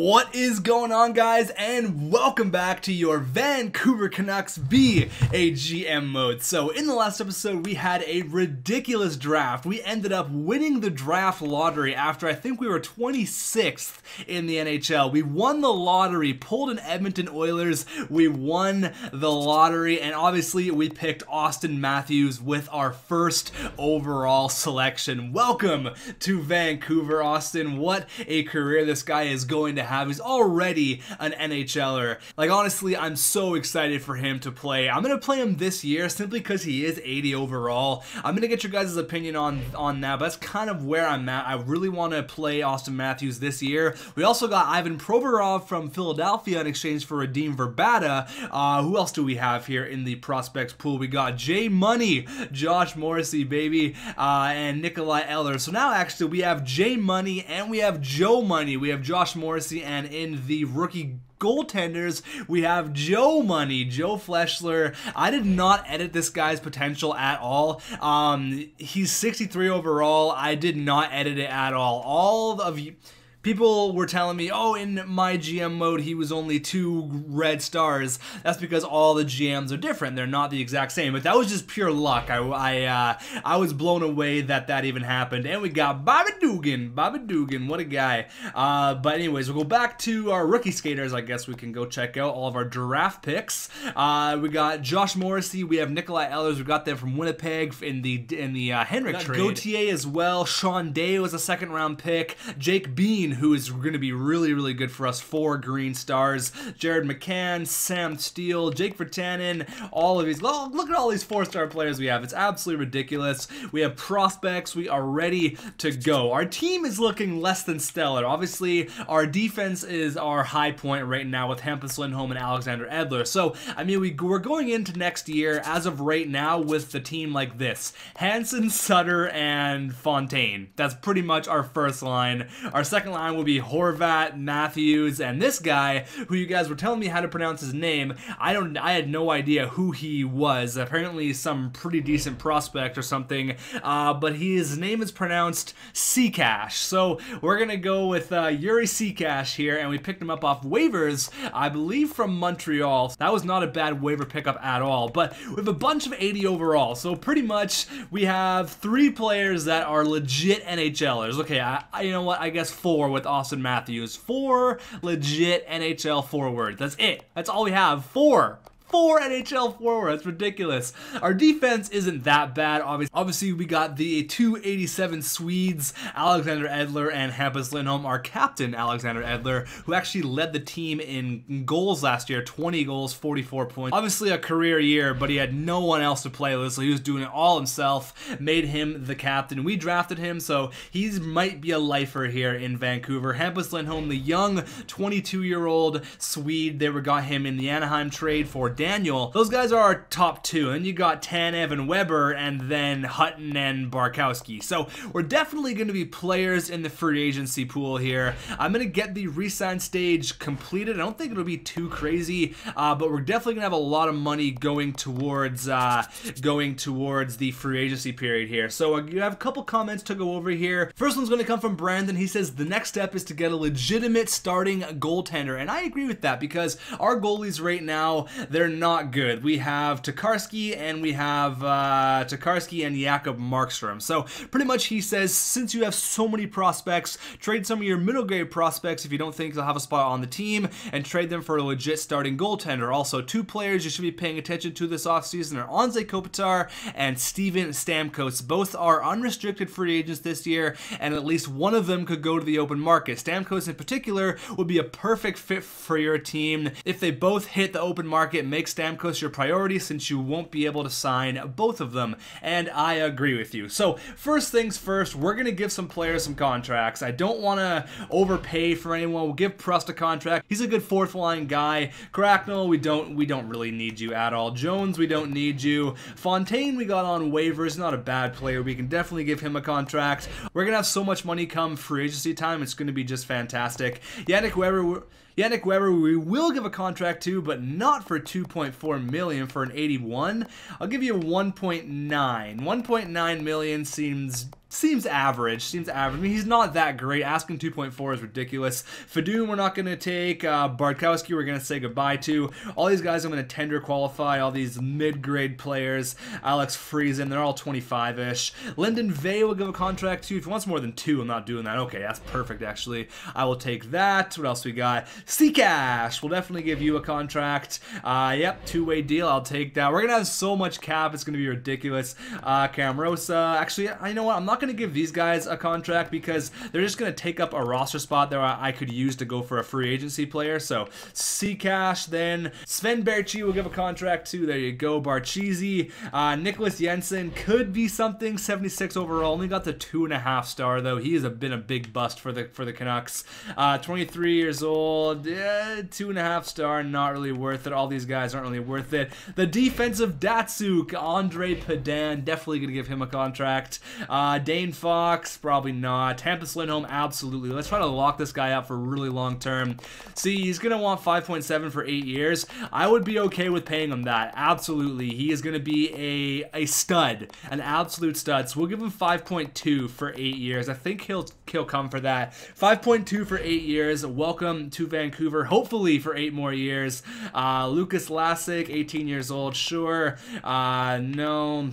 What is going on guys and welcome back to your Vancouver Canucks VAGM mode. So in the last episode we had a ridiculous draft. We ended up winning the draft lottery after I think we were 26th in the NHL. We won the lottery, pulled an Edmonton Oilers, we won the lottery and obviously we picked Auston Matthews with our first overall selection. Welcome to Vancouver Auston. What a career this guy is going to have. He's already an NHLer. Like, honestly, I'm so excited for him to play. I'm going to play him this year simply because he is 80 overall. I'm going to get your guys' opinion on, on that, but that's kind of where I'm at. I really want to play Auston Matthews this year. We also got Ivan Provorov from Philadelphia in exchange for Radim Vrbata. Uh, who else do we have here in the prospects pool? We got Jay Money, Josh Morrissey, baby, uh, and Nikolai Eller. So now actually we have Jay Money and we have Joe Money. We have Josh Morrissey and in the rookie goaltenders, we have Joe Money, Joe Fleshler. I did not edit this guy's potential at all. Um, he's 63 overall. I did not edit it at all. All of you People were telling me, oh, in my GM mode, he was only two red stars. That's because all the GMs are different. They're not the exact same. But that was just pure luck. I, I, uh, I was blown away that that even happened. And we got Bobby Dugan. Bobby Dugan, what a guy. Uh, but anyways, we'll go back to our rookie skaters. I guess we can go check out all of our draft picks. Uh, we got Josh Morrissey. We have Nikolai Ehlers. We got them from Winnipeg in the in the uh, Henrik trade. Gauthier as well. Sean Day was a second round pick. Jake Bean who is going to be really, really good for us. Four green stars. Jared McCann, Sam Steel, Jake Virtanen, all of these. Oh, look at all these four-star players we have. It's absolutely ridiculous. We have prospects. We are ready to go. Our team is looking less than stellar. Obviously, our defense is our high point right now with Hampus Lindholm and Alexander Edler. So, I mean, we, we're going into next year, as of right now, with the team like this. Hansen, Sutter, and Fontaine. That's pretty much our first line. Our second line line will be Horvat, Matthews, and this guy who you guys were telling me how to pronounce his name. I don't. I had no idea who he was. Apparently, some pretty decent prospect or something. Uh, but his name is pronounced Sekac. So we're gonna go with uh, Jiri Sekac here, and we picked him up off waivers, I believe from Montreal. That was not a bad waiver pickup at all. But we have a bunch of 80 overall. So pretty much we have three players that are legit NHLers. Okay, I, I you know what? I guess four with Auston Matthews. Four legit NHL forwards. That's it. That's all we have. Four four NHL forwards. That's ridiculous. Our defense isn't that bad. Obviously, obviously we got the 287 Swedes, Alexander Edler and Hampus Lindholm. Our captain, Alexander Edler, who actually led the team in goals last year, 20 goals, 44 points. Obviously a career year, but he had no one else to play with, so he was doing it all himself. Made him the captain. We drafted him, so he might be a lifer here in Vancouver. Hampus Lindholm, the young 22-year-old Swede, they were got him in the Anaheim trade for Daniel. Those guys are our top two. And you got Tanev and Weber and then Hutton and Bartkowski. So we're definitely going to be players in the free agency pool here. I'm going to get the resign stage completed. I don't think it'll be too crazy, uh, but we're definitely going to have a lot of money going towards uh, going towards the free agency period here. So uh, you have a couple comments to go over here. First one's going to come from Brandon. He says the next step is to get a legitimate starting goaltender. And I agree with that because our goalies right now, they're they're not good. We have Tokarski and we have uh, and Jakob Markstrom. So pretty much he says, since you have so many prospects, trade some of your middle grade prospects if you don't think they'll have a spot on the team and trade them for a legit starting goaltender. Also, two players you should be paying attention to this offseason are Anze Kopitar and Steven Stamkos. Both are unrestricted free agents this year, and at least one of them could go to the open market. Stamkos in particular would be a perfect fit for your team if they both hit the open market make Stamkos your priority since you won't be able to sign both of them, and I agree with you. So first things first, we're going to give some players some contracts. I don't want to overpay for anyone. We'll give Prust a contract. He's a good fourth line guy. Cracknell, we don't we don't really need you at all. Jones, we don't need you. Fontaine, we got on waivers. Not a bad player. We can definitely give him a contract. We're going to have so much money come free agency time. It's going to be just fantastic. Yannick Weber Yannick Weber we will give a contract to, but not for 2.4 million for an 81. I'll give you 1.9. 1.9 million seems seems average. Seems average. I mean, he's not that great. Asking 2.4 is ridiculous. Fedun, we're not going to take. Uh, Bartkowski, we're going to say goodbye to. All these guys, I'm going to tender qualify. All these mid-grade players. Alex Friesen, they're all 25-ish. Linden Vey will give a contract to. If he wants more than two, I'm not doing that. Okay, that's perfect, actually. I will take that. What else we got? C Cash will definitely give you a contract. Uh, yep, two-way deal. I'll take that. We're going to have so much cap. It's going to be ridiculous. Uh, Camrosa. Actually, I know what? I'm not going to give these guys a contract because they're just going to take up a roster spot that I could use to go for a free agency player. So, C Cash. then. Sven Baertschi will give a contract to. There you go. Barchese. Uh, Nicklas Jensen could be something. 76 overall. Only got the two and a half star though. He has been a big bust for the for the Canucks. Uh, 23 years old. Two and a half star. Not really worth it. All these guys aren't really worth it. The defensive Datsuk. Andre Pedan. Definitely going to give him a contract. Uh, Dane Fox. Probably not. Hampus Lindholm. Absolutely. Let's try to lock this guy up for really long term. See, he's going to want 5.7 for eight years. I would be okay with paying him that. Absolutely. He is going to be a, a stud, an absolute stud. So we'll give him 5.2 for eight years. I think he'll he'll come for that. 5.2 for eight years. Welcome to Vancouver. Hopefully for eight more years. Uh, Lucas Lassick, 18 years old. Sure. Uh, no.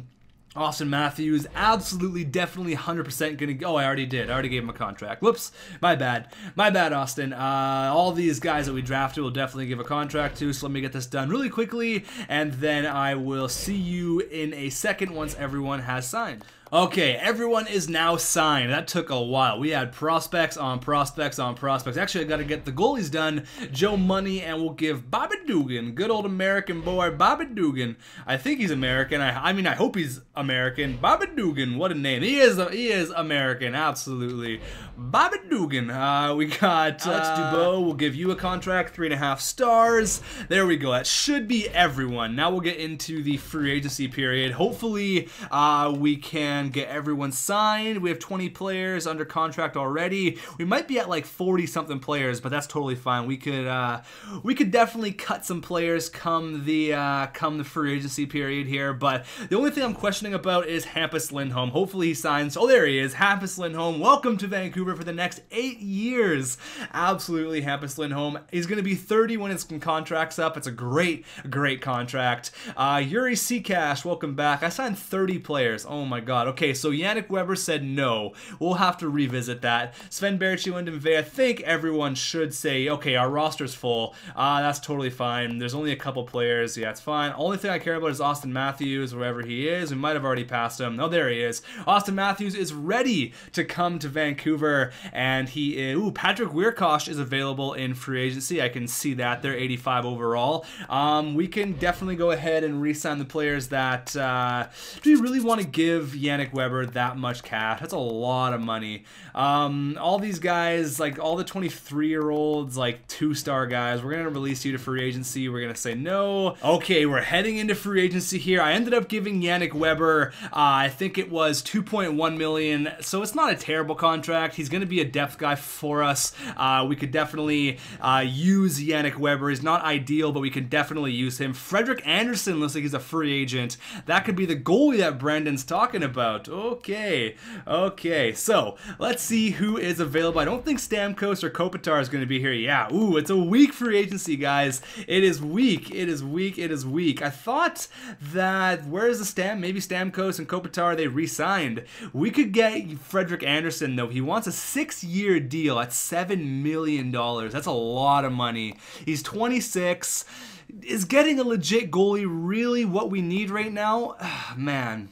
Auston Matthews, absolutely, definitely, 100% gonna go. Oh, I already did. I already gave him a contract. Whoops, my bad. My bad, Auston. Uh, all these guys that we drafted will definitely give a contract to, so let me get this done really quickly, and then I will see you in a second once everyone has signed. Okay, everyone is now signed. That took a while. We had prospects on prospects on prospects. Actually, I got to get the goalies done. Joe Money, and we'll give Bobby Dugan, good old American boy, Bobby Dugan. I think he's American. I, I mean, I hope he's American. Bobby Dugan, what a name. He is. He is American, absolutely. Bobby Dugan. Uh, we got Alex uh, Dubois. We'll give you a contract, three and a half stars. There we go. That should be everyone. Now we'll get into the free agency period. Hopefully, uh, we can and get everyone signed. We have 20 players under contract already. We might be at like 40 something players, but that's totally fine. We could uh, we could definitely cut some players come the uh, come the free agency period here. But the only thing I'm questioning about is Hampus Lindholm. Hopefully he signs. Oh, there he is, Hampus Lindholm. Welcome to Vancouver for the next eight years. Absolutely, Hampus Lindholm. He's going to be 30 when his contract's up. It's a great, great contract. Uh, Yuri Cash, welcome back. I signed 30 players. Oh my god. Okay, so Yannick Weber said no. We'll have to revisit that. Sven Baertschi, Linden Vey, I think everyone should say, okay, our roster's full. Uh, that's totally fine. There's only a couple players. Yeah, it's fine. Only thing I care about is Auston Matthews, wherever he is. We might have already passed him. Oh, there he is. Auston Matthews is ready to come to Vancouver, and he is. Ooh, Patrick Wiercioch is available in free agency. I can see that. They're 85 overall. Um, we can definitely go ahead and re-sign the players that. Uh, do we really want to give Yannick Yannick Weber that much cash. That's a lot of money. Um, all these guys, like all the 23 year olds, like two star guys, we're gonna release you to free agency. We're gonna say no. Okay, we're heading into free agency here. I ended up giving Yannick Weber, uh, I think it was 2.1 million. So it's not a terrible contract. He's gonna be a depth guy for us. Uh, we could definitely uh, use Yannick Weber. He's not ideal, but we can definitely use him. Frederik Andersen looks like he's a free agent. That could be the goalie that Brandon's talking about about. Okay, okay. So let's see who is available. I don't think Stamkos or Kopitar is going to be here. Yeah, ooh, it's a weak free agency, guys. It is weak. It is weak. It is weak. I thought that where is the Stam? Maybe Stamkos and Kopitar they re-signed. We could get Frederik Andersen though. He wants a six-year deal at seven million dollars. That's a lot of money. He's 26 is getting a legit goalie really what we need right now? Man,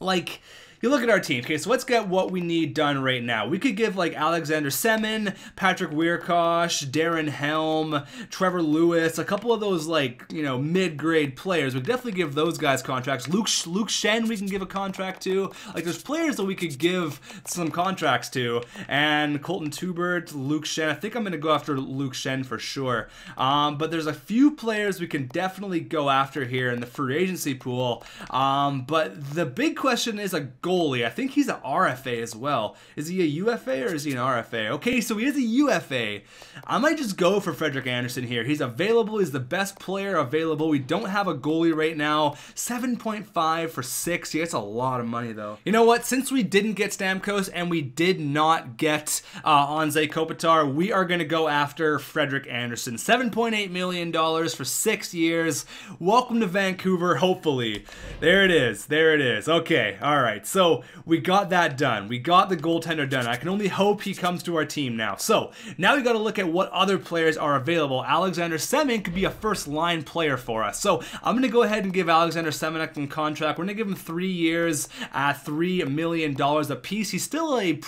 like you look at our team. Okay, so let's get what we need done right now. We could give like Alexander Semin, Patrick Wiercioch, Darren Helm, Trevor Lewis, a couple of those like you know mid-grade players. We definitely give those guys contracts. Luke Luke Schenn we can give a contract to. Like there's players that we could give some contracts to. And Colton Tubert, Luke Schenn. I think I'm gonna go after Luke Schenn for sure. Um, but there's a few players we can definitely go after here in the free agency pool. Um, but the big question is a goalie. I think he's an RFA as well. Is he a UFA or is he an RFA? Okay, so he is a UFA. I might just go for Frederik Andersen here. He's available. He's the best player available. We don't have a goalie right now. 7.5 for 6. He gets a lot of money, though. You know what? Since we didn't get Stamkos and we did not get uh, Anze Kopitar, we are going to go after Frederik Andersen. $7.8 million for six years. Welcome to Vancouver, hopefully. There it is. There it is. Okay, all right. So we got that done. We got the goaltender done. I can only hope he comes to our team now. So now we got to look at what other players are available. Alexander Semin could be a first line player for us. So I'm going to go ahead and give Alexander Semin a contract. We're going to give him three years at $3 million a piece. He's still a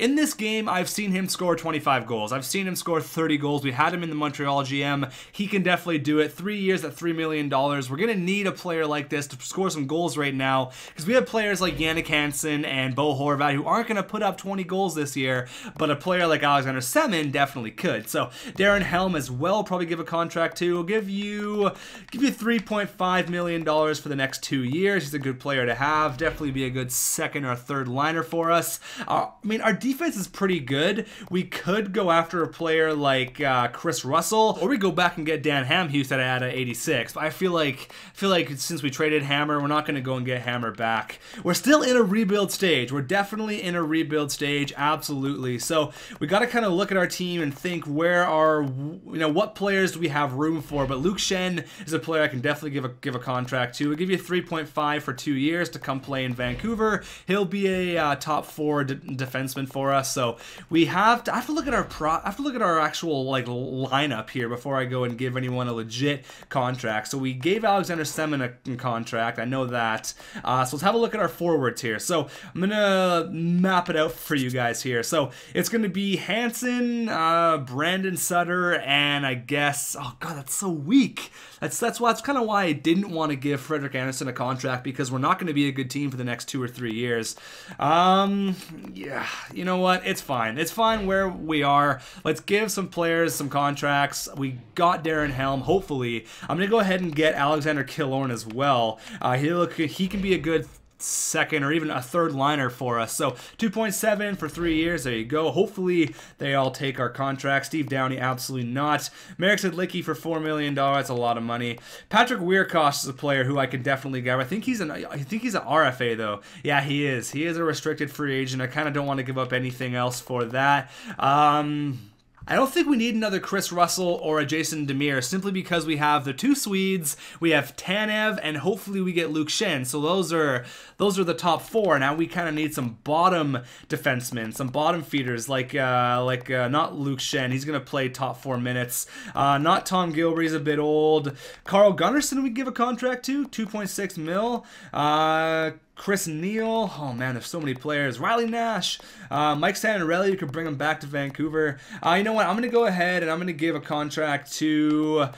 in this game, I've seen him score 25 goals. I've seen him score 30 goals. We had him in the Montreal GM. He can definitely do it. Three years at $3 million. We're going to need a player like this to score some goals right now because we have players like Jannik Hansen and Bo Horvat who aren't going to put up 20 goals this year, but a player like Alexander Semin definitely could. So Darren Helm as well probably give a contract to. We'll give you give you $3.5 million for the next two years. He's a good player to have. Definitely be a good second or third liner for us. Uh, I mean, our defense is pretty good. We could go after a player like uh, Kris Russell, or we go back and get Dan Hamhuis that I had at 86. But I feel like I feel like since we traded Hammer, we're not going to go and get Hammer back. We're still in a rebuild stage. We're definitely in a rebuild stage, absolutely. So we got to kind of look at our team and think where are you know what players do we have room for. But Luke Schenn is a player I can definitely give a give a contract to. We'll give you 3.5 for two years to come play in Vancouver. He'll be a uh, top four defenseman for for us. So we have to I have to look at our pro I have to look at our actual like lineup here before I go and give anyone a legit contract. So we gave Alexander Semin a contract. I know that. Uh, so let's have a look at our forwards here. So I'm gonna map it out for you guys here. So it's gonna be Hansen, uh, Brandon Sutter, and I guess oh god that's so weak. That's that's why that's kind of why I didn't want to give Frederik Andersen a contract because we're not going to be a good team for the next two or three years. Um, yeah, you know what? It's fine. It's fine where we are. Let's give some players some contracts. We got Darren Helm. Hopefully, I'm gonna go ahead and get Alexander Killorn as well. Uh, he look he can be a good second or even a third liner for us. So 2.7 for three years. There you go. Hopefully they all take our contract. Steve Downie, absolutely not. Marek Zidlicky for $4 million. That's a lot of money. Patrick Wiercioch is a player who I can definitely grab. I think he's an I think he's an RFA though. Yeah, he is. He is a restricted free agent. I kind of don't want to give up anything else for that. Um I don't think we need another Kris Russell or a Jason Demir simply because we have the two Swedes, we have Tanev, and hopefully we get Luke Schenn. So those are those are the top four. Now we kind of need some bottom defensemen, some bottom feeders like uh, like uh, not Luke Schenn. He's gonna play top four minutes. Uh, not Tom Gilbert. He's a bit old. Carl Gunnarsson we give a contract to 2.6 mil. Uh, Chris Neil. Oh man, there's so many players. Riley Nash, uh, Mike Santorelli. You could bring him back to Vancouver. Uh, you know what? I'm gonna go ahead and I'm gonna give a contract to.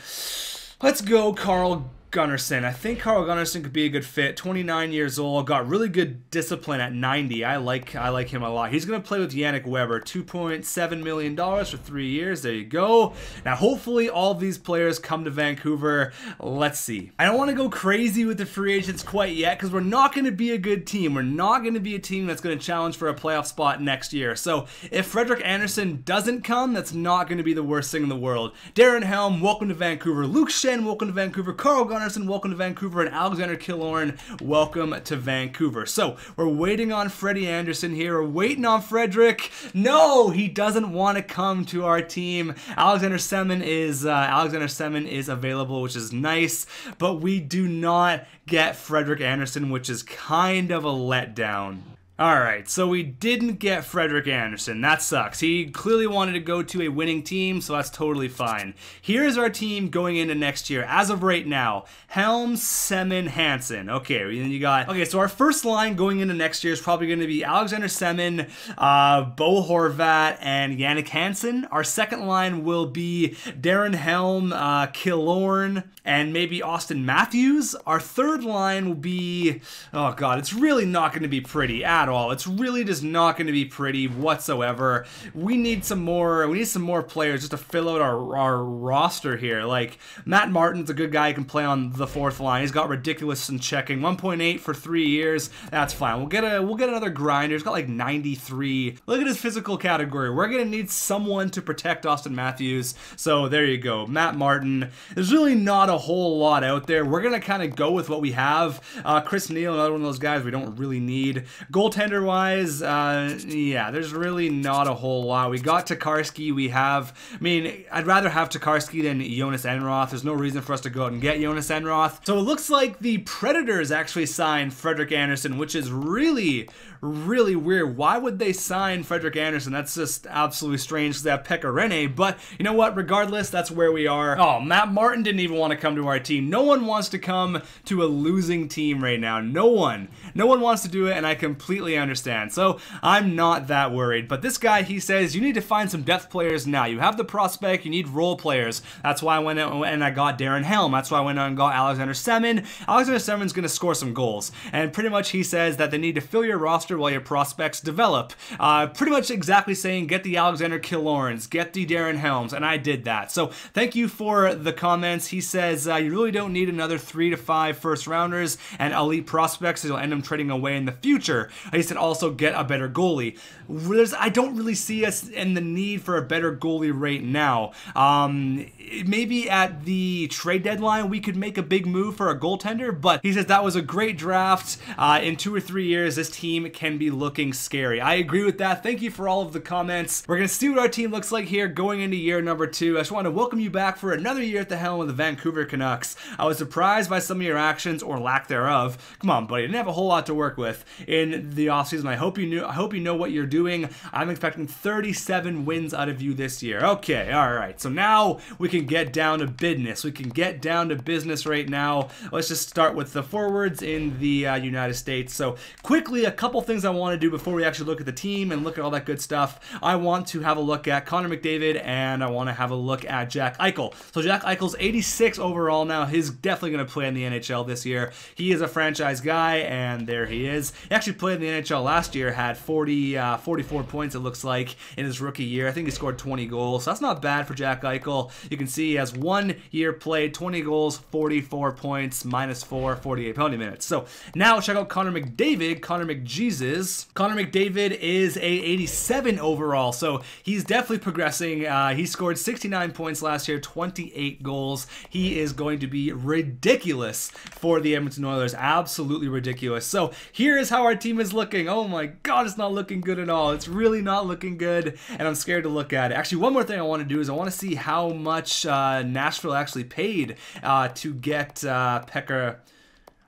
Let's go, Carl Gunnarsson. I think Carl Gunnarsson could be a good fit. 29 years old, got really good discipline at 90. I like I like him a lot. He's going to play with Yannick Weber. 2.7 million dollars for 3 years. There you go. Now hopefully all these players come to Vancouver. Let's see. I don't want to go crazy with the free agents quite yet cuz we're not going to be a good team. We're not going to be a team that's going to challenge for a playoff spot next year. So, if Frederik Andersen doesn't come, that's not going to be the worst thing in the world. Darren Helm, welcome to Vancouver. Luke Schenn, welcome to Vancouver. Carl Gunnarsson Gunnarsson, welcome to Vancouver, and Alexander Killorn, welcome to Vancouver. So we're waiting on Freddie Andersen here. We're waiting on Frederik. No, he doesn't want to come to our team. Alexander Semin is uh, Alexander Semin is available, which is nice, but we do not get Frederik Andersen, which is kind of a letdown. Alright, so we didn't get Frederik Andersen. That sucks. He clearly wanted to go to a winning team, so that's totally fine. Here's our team going into next year. As of right now, Helm, Semin, Hansen. Okay, then you got... Okay, so our first line going into next year is probably going to be Alexander Semin, uh, Bo Horvat, and Jannik Hansen. Our second line will be Darren Helm, uh, Killorn, and maybe Auston Matthews. Our third line will be... Oh, God, it's really not going to be pretty at all all. It's really just not going to be pretty whatsoever. We need some more. We need some more players just to fill out our our roster here. Like Matt Martin's a good guy who can play on the fourth line. He's got ridiculous in checking. 1.8 for three years. That's fine. We'll get a we'll get another grinder. He's got like 93. Look at his physical category. We're gonna need someone to protect Auston Matthews. So there you go, Matt Martin. There's really not a whole lot out there. We're gonna kind of go with what we have. Uh, Chris Neil, another one of those guys we don't really need. Goaltender wise, uh, yeah, there's really not a whole lot. We got Tokarski. We have. I mean, I'd rather have Tokarski than Jonas Enroth. There's no reason for us to go out and get Jonas Enroth. So it looks like the Predators actually signed Frederik Andersen, which is really, really weird. Why would they sign Frederik Andersen? That's just absolutely strange because they have Pekka Rinne. But you know what? Regardless, that's where we are. Oh, Matt Martin didn't even want to come to our team. No one wants to come to a losing team right now. No one. No one wants to do it, and I completely understand. So I'm not that worried. But this guy, he says, you need to find some depth players now. You have the prospect, you need role players. That's why I went out and I got Darren Helm. That's why I went out and got Alexander Semin. Alexander Semin's going to score some goals. And pretty much he says that they need to fill your roster while your prospects develop. Uh, pretty much exactly saying get the Alexander Killorns, get the Darren Helms, and I did that. So thank you for the comments. He says uh, you really don't need another three to five first rounders and elite prospects. You'll end up trading away in the future. He said also get a better goalie. There's, I don't really see us in the need for a better goalie right now. Um, maybe at the trade deadline we could make a big move for a goaltender, but he says that was a great draft. Uh, in two or three years, this team can be looking scary. I agree with that. Thank you for all of the comments. We're going to see what our team looks like here going into year number two. I just want to welcome you back for another year at the helm of the Vancouver Canucks. I was surprised by some of your actions or lack thereof. Come on, buddy. I didn't have a whole lot to work with in the offseason. I hope you knew. I hope you know what you're doing. I'm expecting 37 wins out of you this year. Okay, all right. So now we can get down to business. We can get down to business right now. Let's just start with the forwards in the uh, United States. So quickly, a couple things I want to do before we actually look at the team and look at all that good stuff. I want to have a look at Connor McDavid and I want to have a look at Jack Eichel. So Jack Eichel's 86 overall now. He's definitely going to play in the NHL this year. He is a franchise guy, and there he is. He actually played in the NHL last year, had 40, uh, 44 points, it looks like, in his rookie year. I think he scored 20 goals. So that's not bad for Jack Eichel. You can see he has one year played, 20 goals, 44 points, minus 4, 48 penalty minutes. So now check out Connor McDavid, Connor McJesus. Connor McDavid is a 87 overall, so he's definitely progressing. Uh, he scored 69 points last year, 28 goals. He is going to be ridiculous for the Edmonton Oilers. Absolutely ridiculous. So here is how our team is looking. Oh my god, it's not looking good at all. It's really not looking good, and I'm scared to look at it. Actually, one more thing I want to do is I want to see how much uh, Nashville actually paid uh, to get uh, Pekka.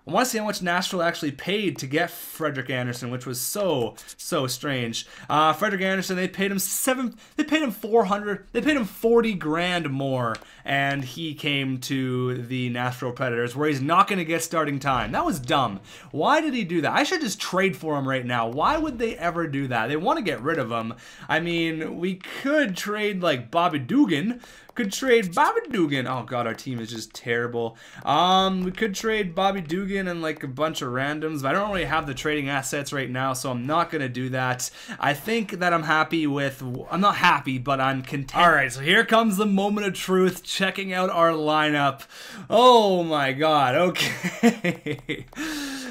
I want to see how much Nashville actually paid to get Frederik Andersen, which was so so strange. Uh, Frederik Andersen, they paid him seven. They paid him four hundred. They paid him forty grand more, and he came to the Nashville Predators, where he's not going to get starting time. That was dumb. Why did he do that? I should just trade for him right now. Why would they ever do that? They want to get rid of him. I mean, we could trade like Bobby Dugan, could trade Bobby Dugan. Oh god, our team is just terrible. Um, we could trade Bobby Dugan and like a bunch of randoms, but I don't really have the trading assets right now, so I'm not gonna do that. I think that I'm happy with. I'm not happy, but I'm content. All right, so here comes the moment of truth. Checking out our lineup. Oh my god. Okay.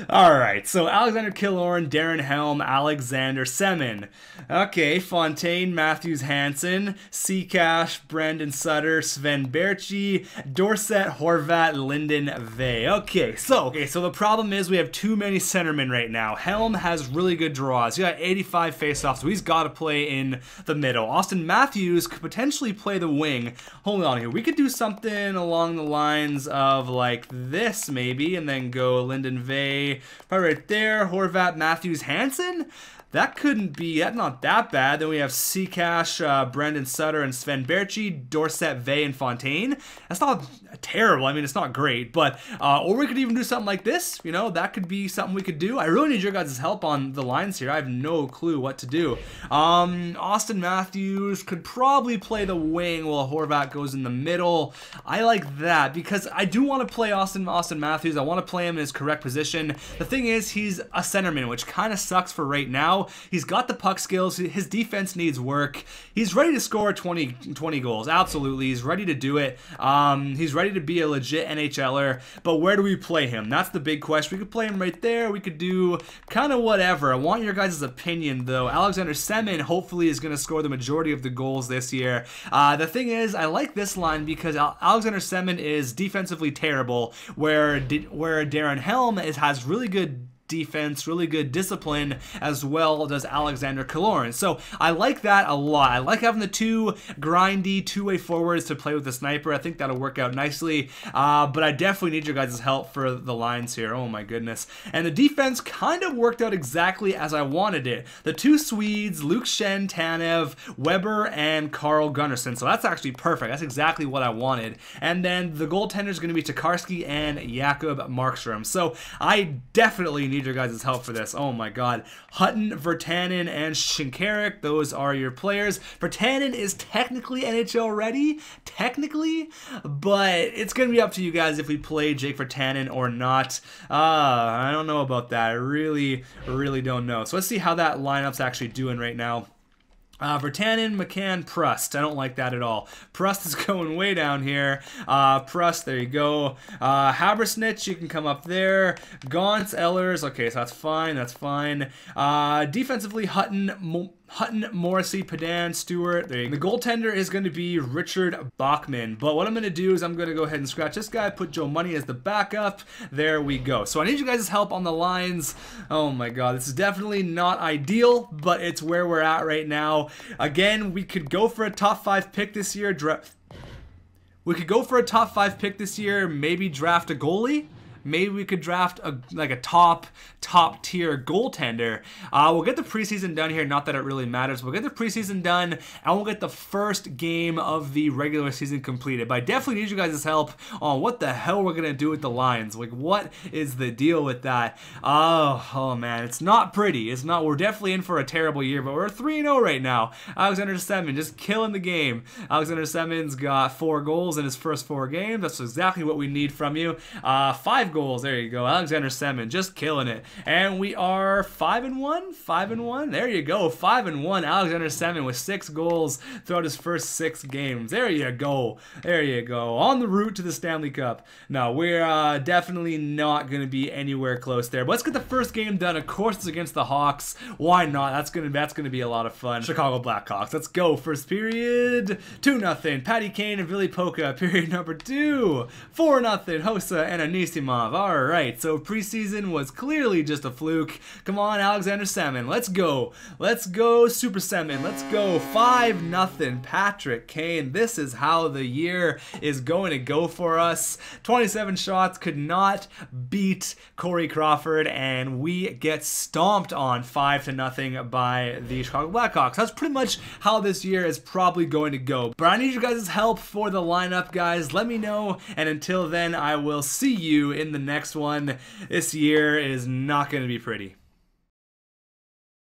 All right, so Alexander Killorn, Darren Helm, Alexander Semin. Okay, Fontaine, Matthews Hansen, Sekac, Brandon Sutter, Sven Baertschi, Dorsett, Horvat, Linden, Vey. Okay, so okay, so the problem is we have too many centermen right now. Helm has really good draws. He got 85 faceoffs, so he's got to play in the middle. Auston Matthews could potentially play the wing. Hold on here. We could do something along the lines of like this maybe, and then go Linden Vey probably right there. Horvat, Matthews, Hansen. That couldn't be not that bad. Then we have Cash, uh, Brandon Sutter, and Sven Baertschi, Dorsett Vey, and Fontaine. That's not terrible. I mean, it's not great, but uh, or we could even do something like this. You know, that could be something we could do. I really need your guys' help on the lines here. I have no clue what to do. Um, Auston Matthews could probably play the wing while Horvat goes in the middle. I like that because I do want to play Austin Auston Matthews. I want to play him in his correct position. The thing is, he's a centerman, which kind of sucks for right now. He's got the puck skills. His defense needs work. He's ready to score 20, 20 goals. Absolutely. He's ready to do it. Um, he's ready to be a legit NHLer. But where do we play him? That's the big question. We could play him right there. We could do kind of whatever. I want your guys' opinion, though. Alexander Semin hopefully is going to score the majority of the goals this year. Uh, the thing is, I like this line because Alexander Semin is defensively terrible, where, where Darren Helm is, has really good defense, really good discipline, as well does Alexander Killorn. So I like that a lot. I like having the two grindy two-way forwards to play with the sniper. I think that'll work out nicely. Uh, but I definitely need your guys' help for the lines here. Oh my goodness. And the defense kind of worked out exactly as I wanted it. The two Swedes, Luke Schenn, Tanev, Weber, and Carl Gunnarsson. So that's actually perfect. That's exactly what I wanted. And then the goaltender is going to be Tokarski and Jakob Markstrom. So I definitely need your guys' help for this. Oh my god. Hutton, Virtanen, and Shinkaruk, those are your players. Virtanen is technically NHL ready, technically, but it's going to be up to you guys if we play Jake Virtanen or not. Uh, I don't know about that. I really, really don't know. So let's see how that lineup's actually doing right now. Uh, Virtanen, McCann, Prust. I don't like that at all. Prust is going way down here. Uh, Prust, there you go. Uh, Habernacek, you can come up there. Gaunce, Ehlers. Okay, so that's fine. That's fine. Uh, defensively, Hutton, Mo Hutton, Morrissey, Pedan, Stewart. The goaltender is going to be Richard Bachman. But what I'm going to do is I'm going to go ahead and scratch this guy, put Joe Money as the backup. There we go. So I need you guys' help on the lines. Oh my god, this is definitely not ideal, but it's where we're at right now. Again, we could go for a top five pick this year. We could go for a top five pick this year, maybe draft a goalie. Maybe we could draft a like a top top tier goaltender. Uh, we'll get the preseason done here. Not that it really matters. We'll get the preseason done, and we'll get the first game of the regular season completed. But I definitely need you guys' help on what the hell we're gonna do with the Lions. Like, what is the deal with that? Oh, oh man, it's not pretty. It's not. We're definitely in for a terrible year, but we're 3-0 right now. Alexander Semin just killing the game. Alexander Semin's got four goals in his first four games. That's exactly what we need from you. Uh, five goals. There you go. Alexander Semin just killing it. And we are five and one. Five and one. There you go. Five and one. Alexander Semin with six goals throughout his first six games. There you go. There you go. On the route to the Stanley Cup. No, we're uh, definitely not going to be anywhere close there. But let's get the first game done. Of course, it's against the Hawks. Why not? That's gonna that's gonna be a lot of fun. Chicago Blackhawks. Let's go. First period. Two nothing. Patty Kane and Billy Polka. Period number two. Four nothing. Hossa and Anisimov. All right, so preseason was clearly just a fluke. Come on, Alexander Semin. Let's go. Let's go, Super Semin. Let's go. 5 nothing. Patrick Kane. This is how the year is going to go for us. 27 shots could not beat Corey Crawford, and we get stomped on 5 to nothing by the Chicago Blackhawks. That's pretty much how this year is probably going to go. But I need you guys' help for the lineup, guys. Let me know, and until then, I will see you in the next one. This year is not going to be pretty.